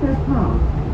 Park.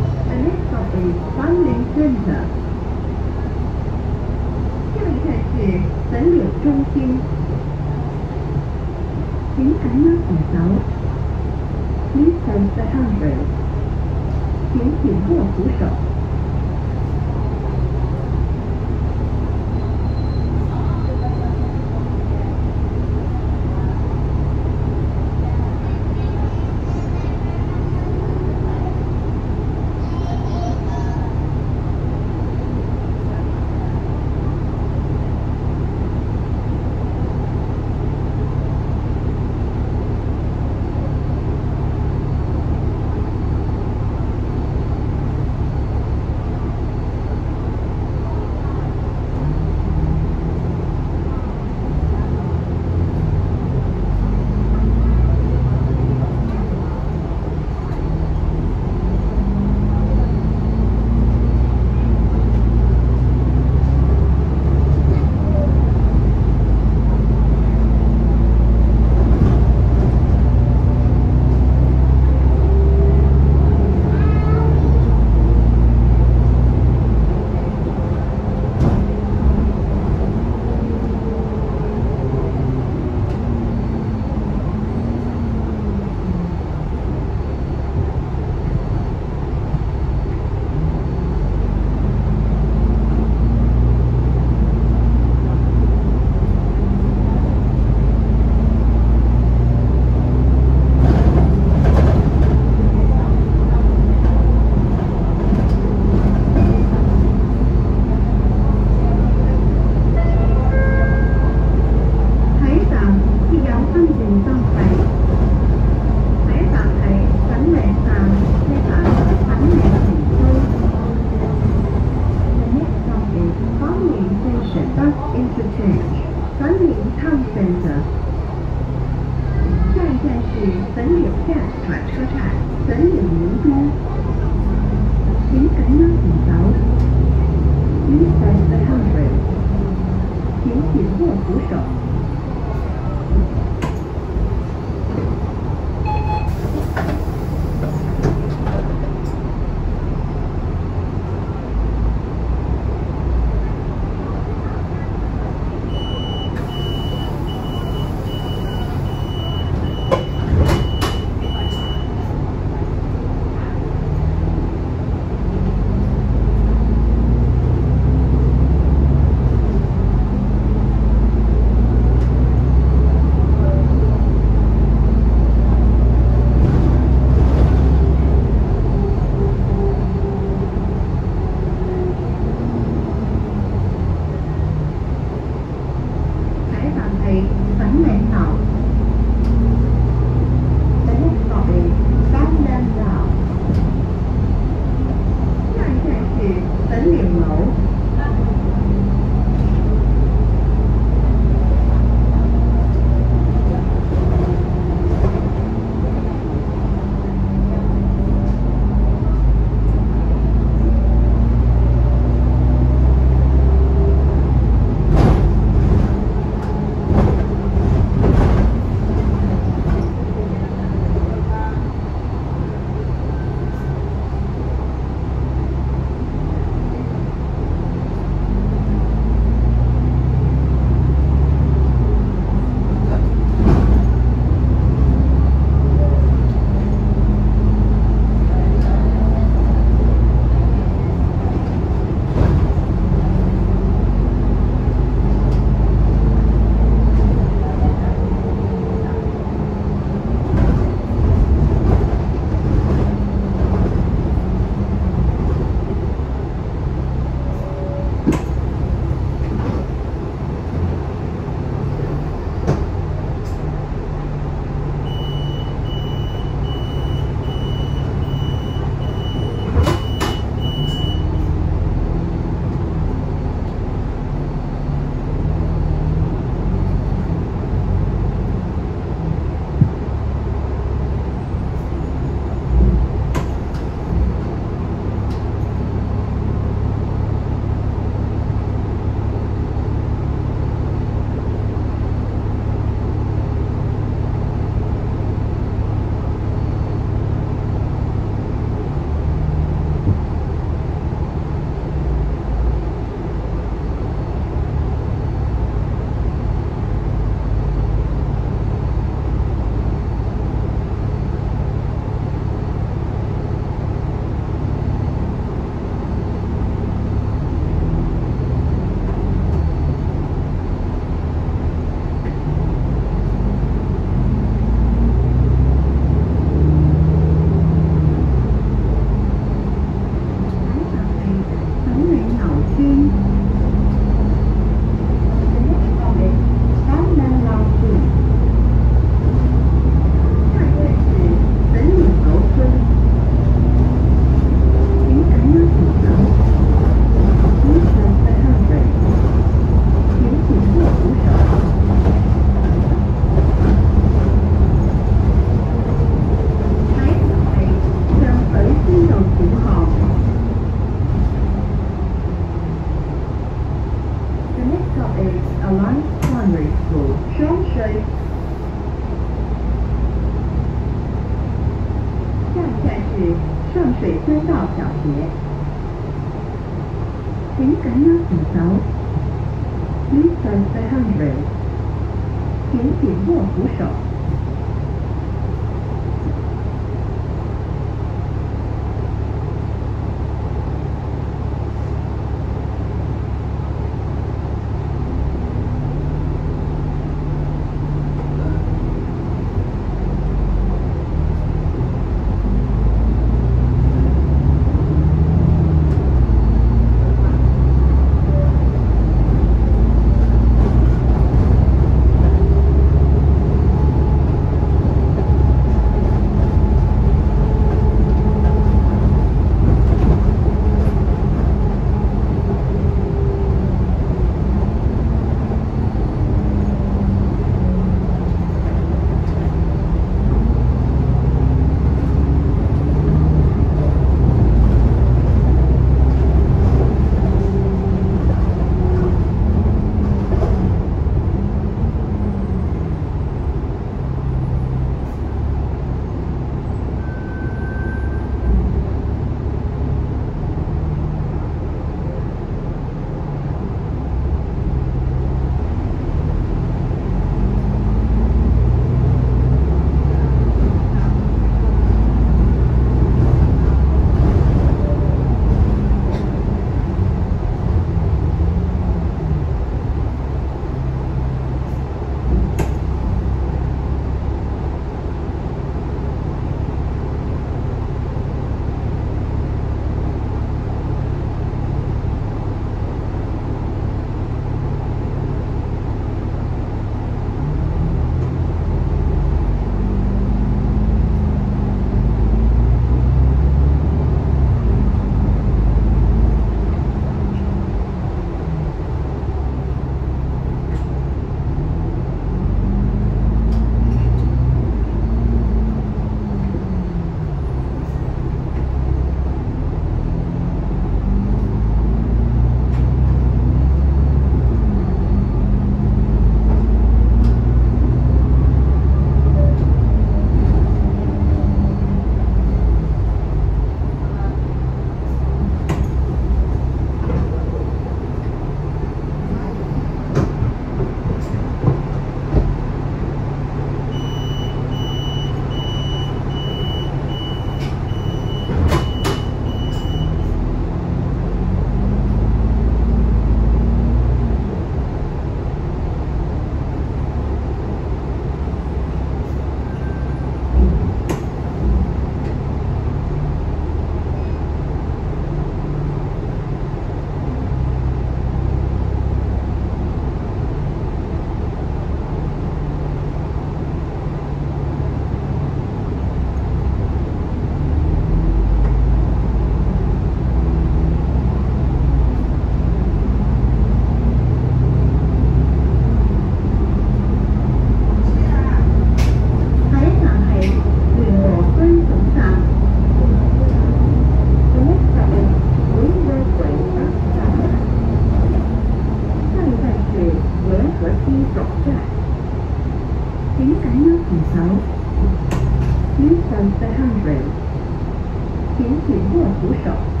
扶手。